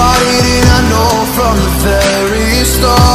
Why did I know from the very start?